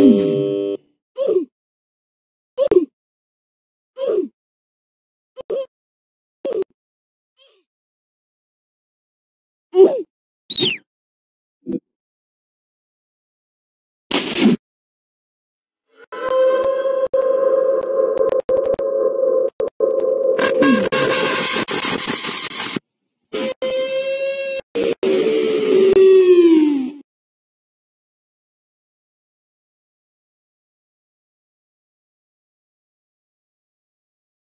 Mm-hmm.